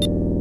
You